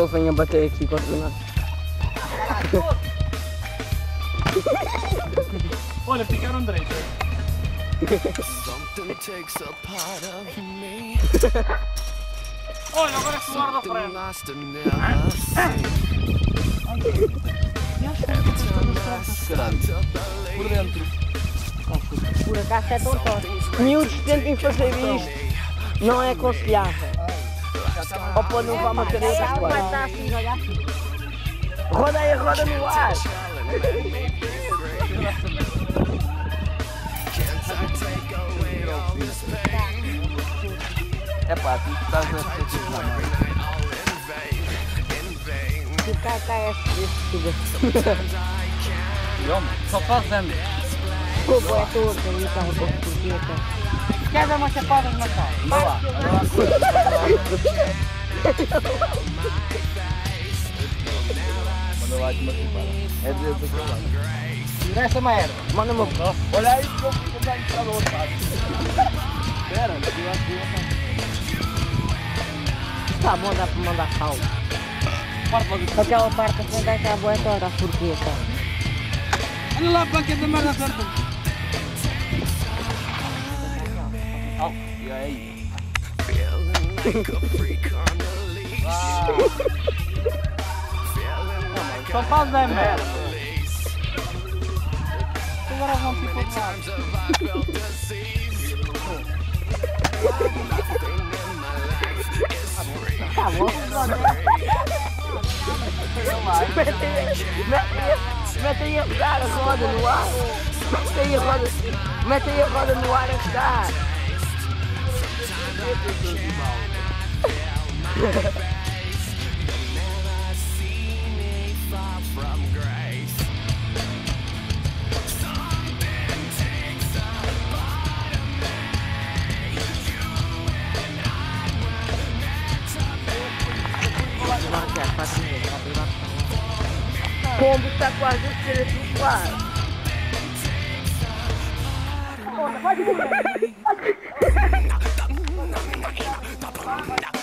ele venha bater aqui contra nós. Olha, ficaram direito. Something takes a part of me. Olha, agora é que guarda a Something frente. Por dentro. Por acaso é tão forte. Miúdos tentem fazer isto. Não é aconselhável. Pode não vai estar assim, olha assim. Roda a roda no ar. É pá, tu estás a ser tipo na mão. All in vain, in vain. Se cai, cai este, este tudo. E homem, só fazendo. Como é todo, então, com. Quer dar umas chapadas na cara? Vai lá. Manda lá de uma chapada. É de do teu lado. Tira essa merda. Manda-me Olha aí que eu vou dar entrar do outro lado. Espera, eu acho que eu Tá bom, dá para mandar logo. Aquela parte assim da cá boa toda a porqueta. Olha lá a banqueta da merda certa. Aí? Feeling like a freak on the leash. Feeling like a merda. release. Agora vão tipo de lado. Times have I felt disease. Nothing in my life is free. Mete aí a rodar a roda no ar. Mete aí roda. Mete aí roda no ar a and I were meant to be. Combo está quase a ser atropelado.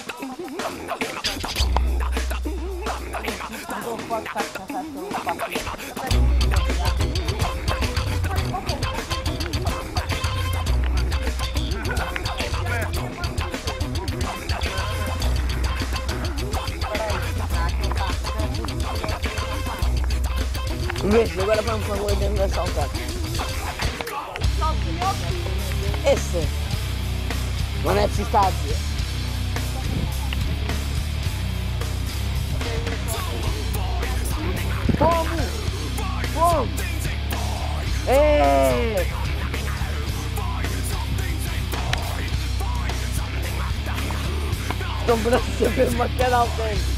Vês, agora vamos para a rua dentro da saltar. Esse. Mas não é Como? Como? É! Estão para saber uma cara autêntica.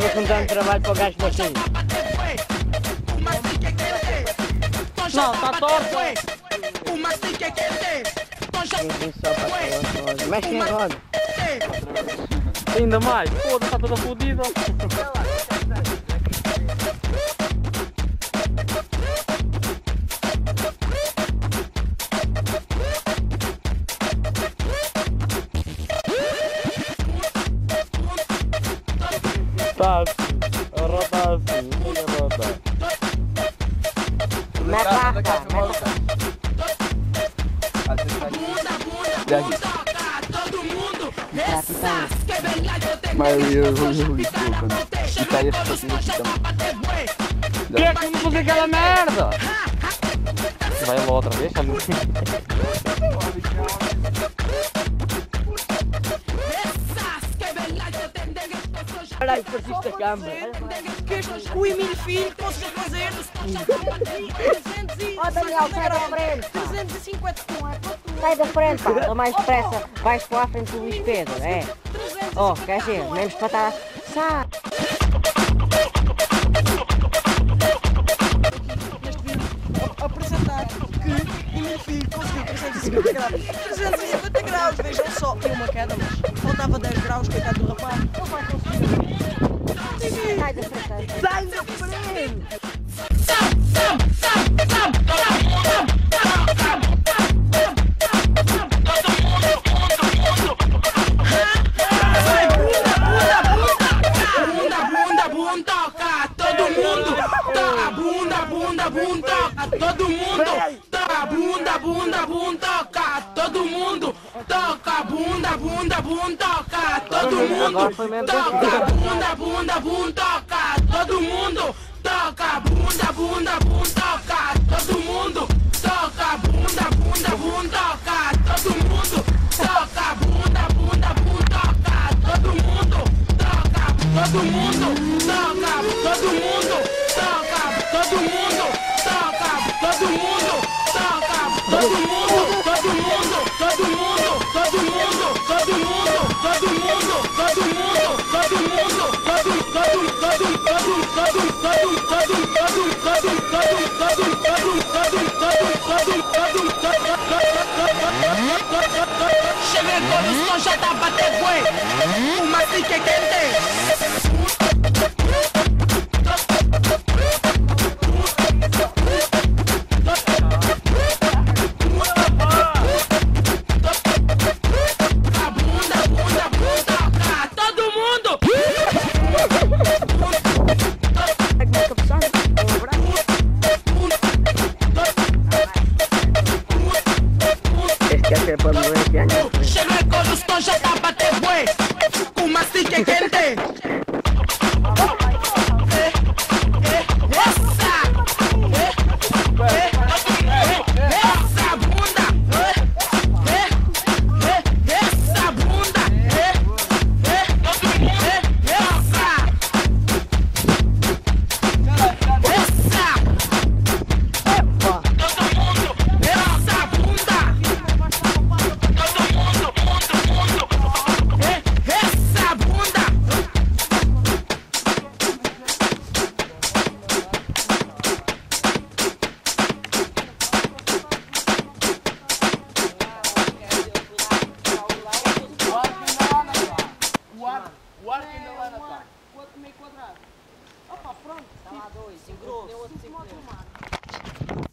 vou contar um trabalho para o gajo baixinho. Não, está torto. Mexe na roda. Ainda mais. Foda, está toda fodida. Meta, meta, meta. Mas eu vou Italia ficou assim aqui também. Que é que eu aquela merda? Vai lá outra vez, amigo. sabe? Caralho, partiste a câmara. que o Emílio Filho conseguiu fazer Ó, Daniel, sai da frente, pá. 350 não é. Sai da frente, pá. Estou mais depressa. Vais para a frente do Luís Pedro, é. Oh, quer dizer, menos para estar... Sai. apresentar que Emílio Filho conseguiu 350 graus. 350 graus, vejam só. Deu uma queda, mas faltava 10 graus, coitado do rapaz. Não vai conseguir. Sai da frente. Sai da frente! Mundo. Agora foi mesmo Toca bunda, bunda, bunda, toca todo mundo. Toca bunda, bunda, bunda, toca todo mundo. Toca bunda, bunda, bunda, toca todo mundo. Toca bunda, bunda, bunda, toca todo mundo. Toca todo mundo. Toca todo mundo. Toca todo mundo. Toca todo mundo. Toca todo mundo. todo mundo, todo mundo, todo mundo, todo, todo, todo, todo, todo, todo, todo, todo, todo, todo, todo, todo, todo, todo, todo, todo, Chegando todo, todo, todo, todo, todo, O arco ainda lá na tarde. O arco meio quadrado. Opa, pronto. Está lá dois, cinco, grosso. Deu outro cinco,